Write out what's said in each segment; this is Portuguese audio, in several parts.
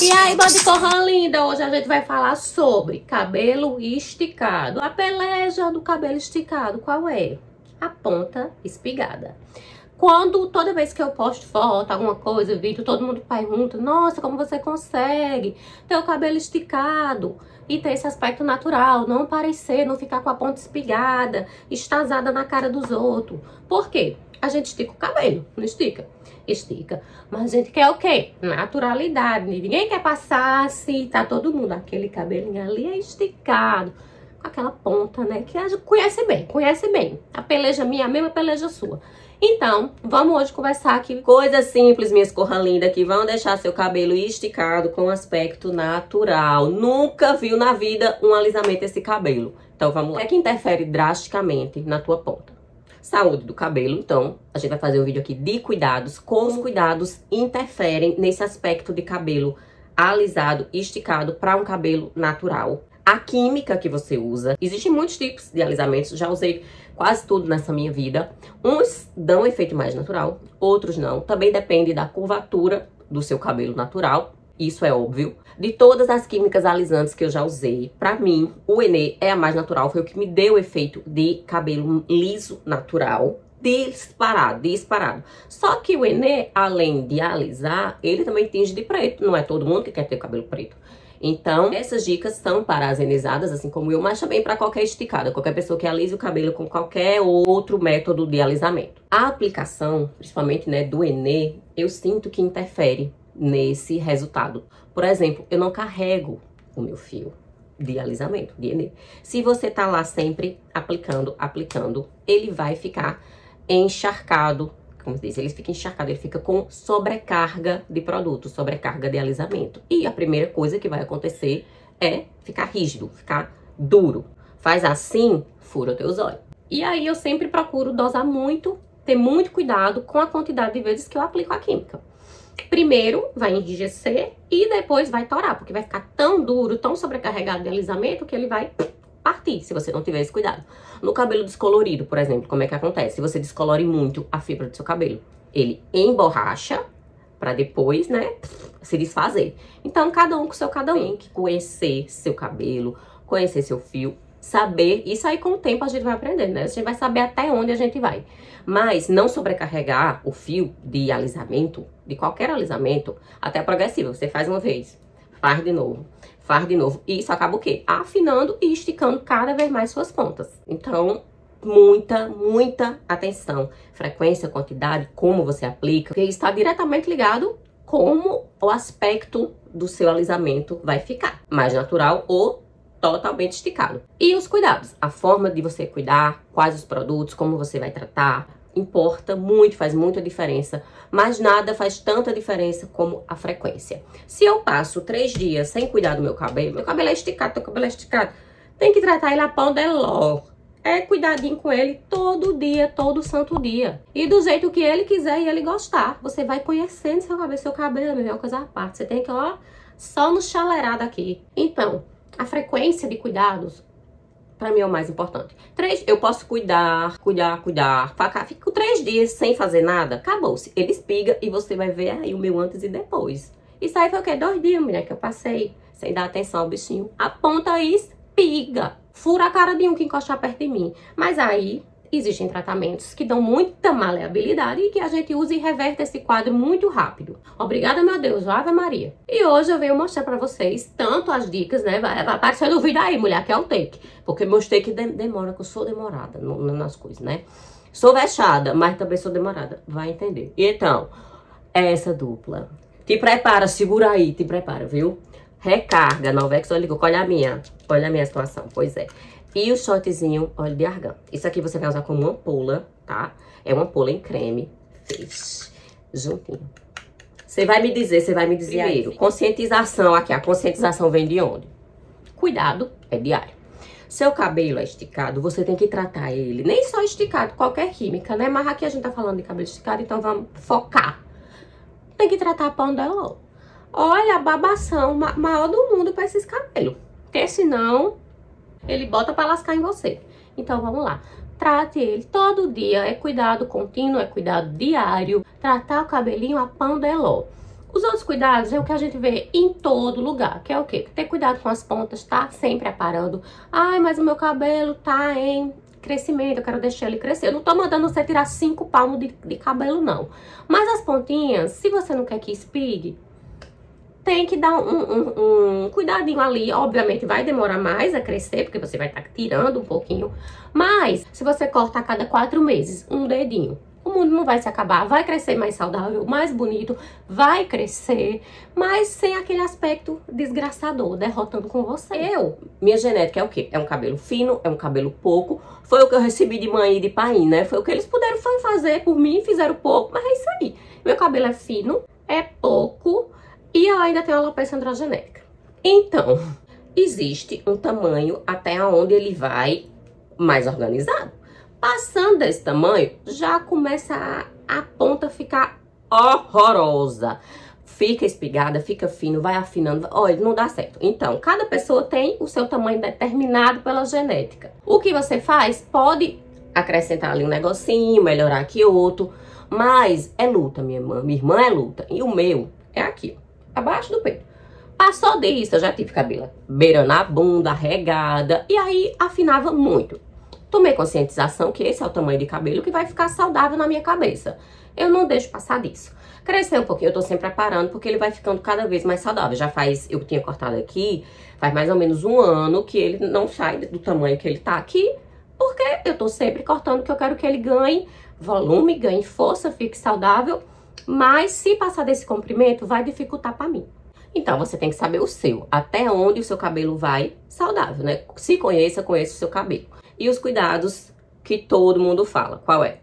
E aí, bode corrã linda, hoje a gente vai falar sobre cabelo esticado. A peleja do cabelo esticado, qual é? A ponta espigada. Quando, toda vez que eu posto foto, alguma coisa, vídeo, todo mundo pergunta, nossa, como você consegue ter o cabelo esticado e ter esse aspecto natural, não parecer, não ficar com a ponta espigada, estasada na cara dos outros. Por quê? A gente estica o cabelo, não estica? Estica. Mas a gente quer o quê? Naturalidade. Ninguém quer passar assim, tá todo mundo. Aquele cabelinho ali é esticado. Com aquela ponta, né? Que a gente conhece bem, conhece bem. A peleja minha, a mesma peleja sua. Então, vamos hoje conversar aqui coisas simples, minhas corra linda, que vão deixar seu cabelo esticado com aspecto natural. Nunca viu na vida um alisamento desse cabelo. Então, vamos lá. O é que interfere drasticamente na tua ponta? Saúde do cabelo, então, a gente vai fazer um vídeo aqui de cuidados, como os cuidados interferem nesse aspecto de cabelo alisado, esticado para um cabelo natural a química que você usa. Existem muitos tipos de alisamentos, já usei quase tudo nessa minha vida. Uns dão efeito mais natural, outros não. Também depende da curvatura do seu cabelo natural, isso é óbvio. De todas as químicas alisantes que eu já usei, para mim, o Enê é a mais natural, foi o que me deu o efeito de cabelo liso natural. Disparado, disparado. Só que o Enê, além de alisar, ele também tinge de preto. Não é todo mundo que quer ter cabelo preto. Então, essas dicas são para as enizadas, assim como eu, mas também para qualquer esticada, qualquer pessoa que alise o cabelo com qualquer outro método de alisamento. A aplicação, principalmente né, do Enê, eu sinto que interfere nesse resultado. Por exemplo, eu não carrego o meu fio de alisamento, de Enê. Se você tá lá sempre aplicando, aplicando, ele vai ficar encharcado como se diz, ele fica encharcado, ele fica com sobrecarga de produto, sobrecarga de alisamento. E a primeira coisa que vai acontecer é ficar rígido, ficar duro. Faz assim, fura teus olhos. E aí eu sempre procuro dosar muito, ter muito cuidado com a quantidade de vezes que eu aplico a química. Primeiro vai enrijecer e depois vai torar, porque vai ficar tão duro, tão sobrecarregado de alisamento que ele vai partir, se você não tiver esse cuidado. No cabelo descolorido, por exemplo, como é que acontece? Se você descolore muito a fibra do seu cabelo, ele emborracha para depois, né, se desfazer. Então, cada um com seu cada um. Tem que conhecer seu cabelo, conhecer seu fio, saber. Isso aí com o tempo a gente vai aprendendo, né? A gente vai saber até onde a gente vai. Mas não sobrecarregar o fio de alisamento, de qualquer alisamento, até progressivo. Você faz uma vez, faz de novo faz de novo. E isso acaba o quê? Afinando e esticando cada vez mais suas pontas. Então, muita, muita atenção. Frequência, quantidade, como você aplica, porque está diretamente ligado como o aspecto do seu alisamento vai ficar. Mais natural ou totalmente esticado. E os cuidados, a forma de você cuidar, quais os produtos, como você vai tratar, importa muito, faz muita diferença, mas nada faz tanta diferença como a frequência. Se eu passo três dias sem cuidar do meu cabelo, meu cabelo é esticado, teu cabelo é esticado, tem que tratar ele a pão de ló. É cuidadinho com ele todo dia, todo santo dia. E do jeito que ele quiser e ele gostar. Você vai conhecendo seu cabelo, seu cabelo é uma coisa à parte. Você tem que, ó, só no chalerado aqui. Então, a frequência de cuidados para mim é o mais importante. Três, eu posso cuidar, cuidar, cuidar. Fico três dias sem fazer nada, acabou-se. Ele espiga e você vai ver aí o meu antes e depois. Isso aí foi o quê? Dois dias, mulher, que eu passei sem dar atenção ao bichinho. A ponta espiga. Fura a cara de um que encostar perto de mim. Mas aí existem tratamentos que dão muita maleabilidade e que a gente usa e reverte esse quadro muito rápido. Obrigada, meu Deus, Ave Maria. E hoje eu venho mostrar pra vocês tanto as dicas, né? Vai, vai aparecer vídeo aí, mulher, que é o take. Porque meus take de demora, que eu sou demorada nas coisas, né? Sou vexada, mas também sou demorada. Vai entender. Então, essa dupla. Te prepara, segura aí, te prepara, viu? Recarga, não vex, olha, olha a minha, olha a minha situação, pois é. E o shotzinho óleo de argan. Isso aqui você vai usar como uma ampola, tá? É uma ampola em creme. Fez. Juntinho. Você vai me dizer, você vai me dizer aí. Conscientização aqui. A conscientização vem de onde? Cuidado é diário. Seu cabelo é esticado, você tem que tratar ele. Nem só esticado, qualquer química, né? Mas aqui a gente tá falando de cabelo esticado, então vamos focar. Tem que tratar a pão dela. Olha a babação maior do mundo pra esses cabelos. Porque senão ele bota para lascar em você. Então vamos lá. Trate ele todo dia, é cuidado contínuo, é cuidado diário. Tratar o cabelinho a pão de ló. Os outros cuidados é o que a gente vê em todo lugar, que é o quê? Ter cuidado com as pontas, tá? Sempre aparando. Ai, mas o meu cabelo tá em crescimento, eu quero deixar ele crescer. Eu não tô mandando você tirar cinco palmos de, de cabelo, não. Mas as pontinhas, se você não quer que espigue, tem que dar um, um, um, cuidadinho ali. Obviamente vai demorar mais a crescer, porque você vai estar tá tirando um pouquinho. Mas, se você corta a cada quatro meses, um dedinho, o mundo não vai se acabar, vai crescer mais saudável, mais bonito, vai crescer, mas sem aquele aspecto desgraçador, derrotando com você. Eu, minha genética é o quê? É um cabelo fino, é um cabelo pouco, foi o que eu recebi de mãe e de pai, né? Foi o que eles puderam fazer por mim, fizeram pouco, mas é isso aí. Meu cabelo é fino, é pouco e ainda tenho alopecia androgenética. Então, existe um tamanho até onde ele vai mais organizado. Passando desse tamanho, já começa a, a ponta ficar horrorosa. Fica espigada, fica fino, vai afinando. Olha, não dá certo. Então, cada pessoa tem o seu tamanho determinado pela genética. O que você faz pode acrescentar ali um negocinho, melhorar aqui outro. Mas é luta, minha irmã. Minha irmã é luta. E o meu é aqui, abaixo do peito. Passou disso, eu já tive cabelo beirando a bunda, regada. E aí afinava muito. Tomei conscientização que esse é o tamanho de cabelo que vai ficar saudável na minha cabeça. Eu não deixo passar disso. Cresceu um pouquinho, eu tô sempre preparando porque ele vai ficando cada vez mais saudável. Já faz, eu tinha cortado aqui, faz mais ou menos um ano que ele não sai do tamanho que ele tá aqui, porque eu tô sempre cortando que eu quero que ele ganhe volume, ganhe força, fique saudável. Mas se passar desse comprimento, vai dificultar para mim. Então, você tem que saber o seu, até onde o seu cabelo vai saudável, né? Se conheça, conheça o seu cabelo. E os cuidados que todo mundo fala, qual é?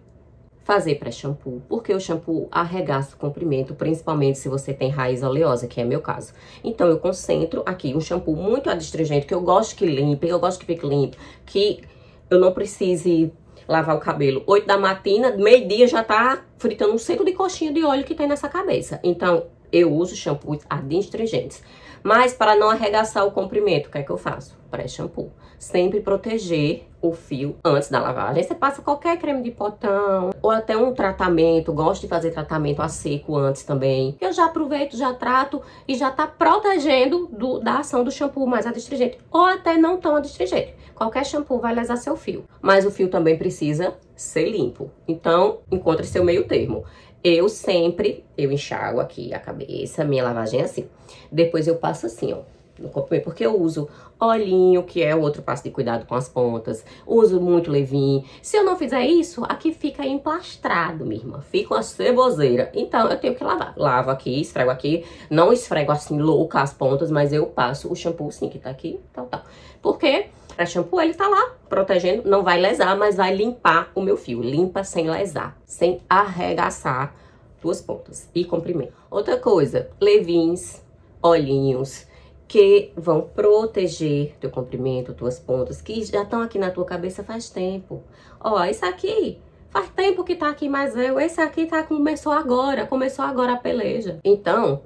Fazer pré-shampoo, porque o shampoo arregaça o comprimento, principalmente se você tem raiz oleosa, que é meu caso. Então, eu concentro aqui um shampoo muito adstringente, que eu gosto que limpe, eu gosto que fique limpo, que eu não precise lavar o cabelo 8 da matina, meio-dia já tá fritando um seco de coxinha de óleo que tem nessa cabeça. Então, eu uso shampoos adstringentes. Mas para não arregaçar o comprimento, o que é que eu faço? Pré-shampoo. Sempre proteger o fio antes da lavagem. Você passa qualquer creme de potão ou até um tratamento. Gosto de fazer tratamento a seco antes também. Eu já aproveito, já trato e já tá protegendo do, da ação do shampoo mais adstringente ou até não tão adstringente. Qualquer shampoo vai lesar seu fio, mas o fio também precisa ser limpo. Então, encontre seu meio termo. Eu sempre, eu enxago aqui a cabeça, minha lavagem é assim. Depois eu passo assim, ó, no corpo porque eu uso olhinho, que é outro passo de cuidado com as pontas. Uso muito levinho. Se eu não fizer isso, aqui fica emplastrado, minha irmã. Fica uma ceboseira. Então, eu tenho que lavar. Lavo aqui, esfrego aqui. Não esfrego assim louca as pontas, mas eu passo o shampoo sim, que tá aqui, tal, tal. Porque para shampoo ele tá lá, protegendo, não vai lesar, mas vai limpar o meu fio. Limpa sem lesar, sem arregaçar duas pontas e comprimento. Outra coisa, levins, olhinhos, que vão proteger teu comprimento, tuas pontas, que já estão aqui na tua cabeça faz tempo. Ó, isso aqui faz tempo que tá aqui, mas eu, esse aqui tá, começou agora, começou agora a peleja. Então,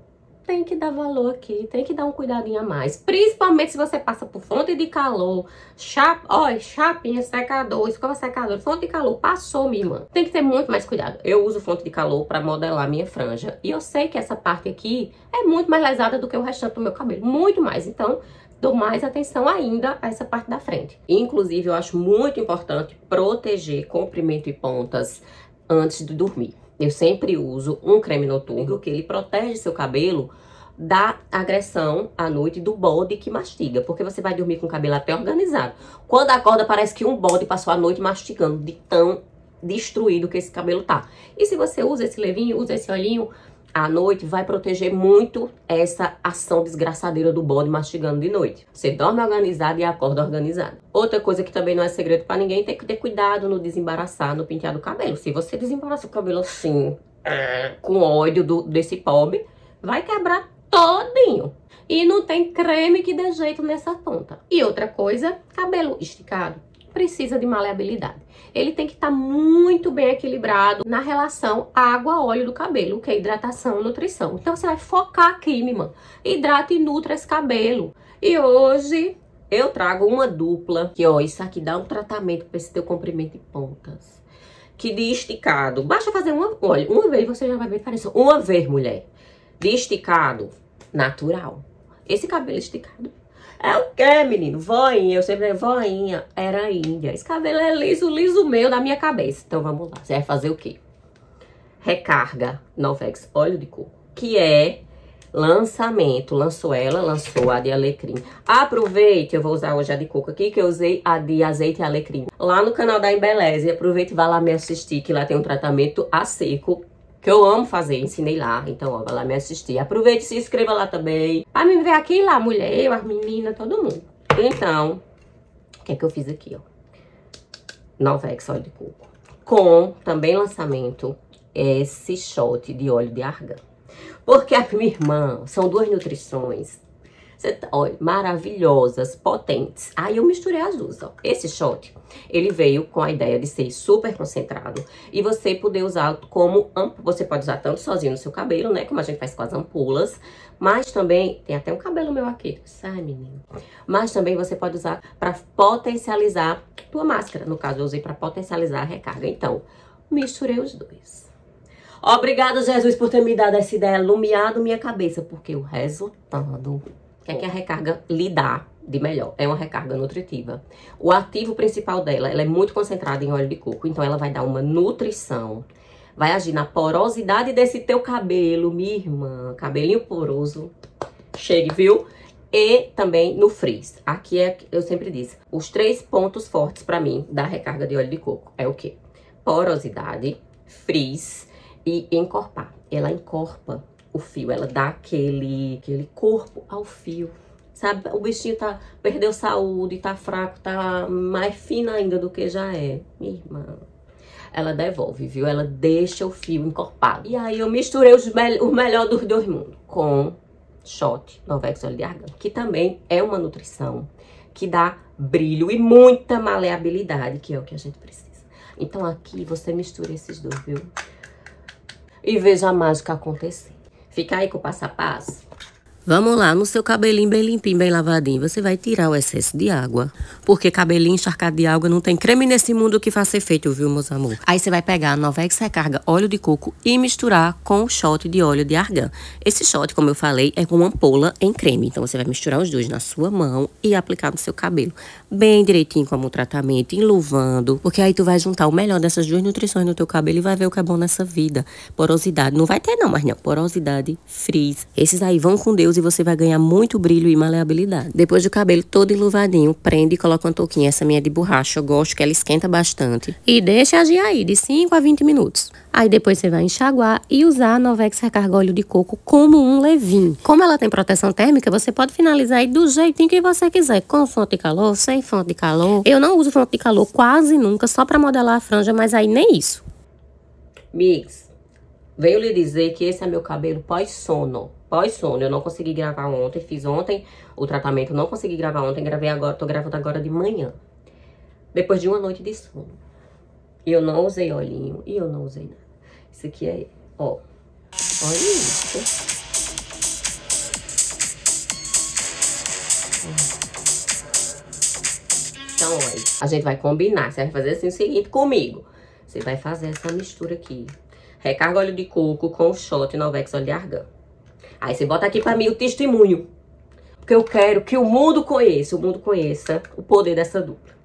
tem que dar valor aqui, tem que dar um cuidadinho a mais. Principalmente se você passa por fonte de calor, chap, ó, chapinha, secador, escova secador, fonte de calor, passou, minha irmã. Tem que ter muito mais cuidado. Eu uso fonte de calor para modelar minha franja. E eu sei que essa parte aqui é muito mais lesada do que o restante do meu cabelo. Muito mais. Então, dou mais atenção ainda a essa parte da frente. Inclusive, eu acho muito importante proteger comprimento e pontas antes de dormir. Eu sempre uso um creme noturno que ele protege seu cabelo da agressão à noite do bode que mastiga, porque você vai dormir com o cabelo até organizado. Quando acorda, parece que um bode passou a noite mastigando de tão destruído que esse cabelo tá. E se você usa esse levinho, usa esse olhinho, à noite vai proteger muito essa ação desgraçadeira do bode mastigando de noite. Você dorme organizado e acorda organizado. Outra coisa que também não é segredo para ninguém, tem que ter cuidado no desembaraçar, no pentear do cabelo. Se você desembaraçar o cabelo assim, com ódio do, desse pobre, vai quebrar todinho. E não tem creme que dê jeito nessa ponta. E outra coisa, cabelo esticado precisa de maleabilidade. Ele tem que estar tá muito bem equilibrado na relação água-óleo do cabelo, que é hidratação nutrição. Então você vai focar aqui, minha. Hidrata e nutra esse cabelo. E hoje eu trago uma dupla, que ó, isso aqui dá um tratamento para esse teu comprimento de pontas. Que de esticado, basta fazer uma, olha, uma vez você já vai ver diferença. Uma vez, mulher. de esticado natural. Esse cabelo esticado é o quê, menino? Voinha, eu sempre voinha, era índia. Esse cabelo é liso, liso meu na minha cabeça. Então vamos lá, você vai fazer o quê? Recarga Novex óleo de coco, que é lançamento. Lançou ela, lançou a de alecrim. Aproveite, eu vou usar hoje a de coco aqui, que eu usei a de azeite e alecrim. Lá no canal da Embeleze, aproveite e vá lá me assistir, que lá tem um tratamento a seco que eu amo fazer, ensinei lá. Então, ó, vai lá me assistir. Aproveite e se inscreva lá também. Pra me ver aqui lá, mulher, eu, as meninas, todo mundo. Então, o que é que eu fiz aqui, ó? Novex óleo de coco. Com também lançamento esse shot de óleo de argan. Porque a minha irmã, são duas nutrições Tá, olha, maravilhosas, potentes. Aí eu misturei as duas, ó. Esse shot, ele veio com a ideia de ser super concentrado e você poder usar como... Você pode usar tanto sozinho no seu cabelo, né? Como a gente faz com as ampulas. Mas também, tem até um cabelo meu aqui. Sai, menino. Mas também você pode usar para potencializar tua máscara. No caso, eu usei para potencializar a recarga. Então, misturei os dois. Obrigada, Jesus, por ter me dado essa ideia, iluminado minha cabeça, porque o resultado o que é que a recarga lhe dá de melhor? É uma recarga nutritiva. O ativo principal dela, ela é muito concentrada em óleo de coco, então ela vai dar uma nutrição, vai agir na porosidade desse teu cabelo, minha irmã, cabelinho poroso. Chegue, viu? E também no frizz. Aqui é, eu sempre disse, os três pontos fortes para mim da recarga de óleo de coco é o quê? Porosidade, frizz e encorpar. Ela encorpa o fio, ela dá aquele, aquele corpo ao fio. Sabe, o bichinho tá, perdeu saúde, tá fraco, tá mais fina ainda do que já é. Minha irmã, ela devolve, viu? Ela deixa o fio encorpado. E aí eu misturei os me o melhor dos dois mundos com shot Novex óleo de argan, que também é uma nutrição que dá brilho e muita maleabilidade, que é o que a gente precisa. Então aqui você mistura esses dois, viu? E veja a mágica acontecer. Fica aí com o passo a passo. Vamos lá, no seu cabelinho bem limpinho, bem lavadinho, você vai tirar o excesso de água. Porque cabelinho encharcado de água não tem creme nesse mundo que faça efeito, viu, meus amor? Aí você vai pegar a Novex Recarga óleo de coco e misturar com o shot de óleo de argan. Esse shot, como eu falei, é com uma ampola em creme. Então você vai misturar os dois na sua mão e aplicar no seu cabelo. Bem direitinho como o tratamento, enluvando. Porque aí tu vai juntar o melhor dessas duas nutrições no teu cabelo e vai ver o que é bom nessa vida. Porosidade, não vai ter não, mas não. Porosidade, frizz. Esses aí vão com Deus Deus e você vai ganhar muito brilho e maleabilidade. Depois do cabelo todo enluvadinho, prende e coloca uma touquinha. Essa minha é de borracha, eu gosto que ela esquenta bastante. E deixa agir aí, de 5 a 20 minutos. Aí depois você vai enxaguar e usar a Novex Recarga Óleo de Coco como um levinho. Como ela tem proteção térmica, você pode finalizar aí do jeitinho que você quiser. Com fonte de calor, sem fonte de calor. Eu não uso fonte de calor quase nunca, só para modelar a franja, mas aí nem isso. Mix, veio lhe dizer que esse é meu cabelo pós-sono pós-sono. Eu não consegui gravar ontem, fiz ontem o tratamento, não consegui gravar ontem, gravei agora, tô gravando agora de manhã. Depois de uma noite de sono. E eu não usei olhinho, e eu não usei nada. Isso aqui é, ó, olha isso. Então, olha, a gente vai combinar. Você vai fazer assim o seguinte comigo. Você vai fazer essa mistura aqui. Recarga óleo de coco com shot Novex óleo de argan. Aí você bota aqui pra mim o testemunho. Porque eu quero que o mundo conheça, o mundo conheça o poder dessa dupla.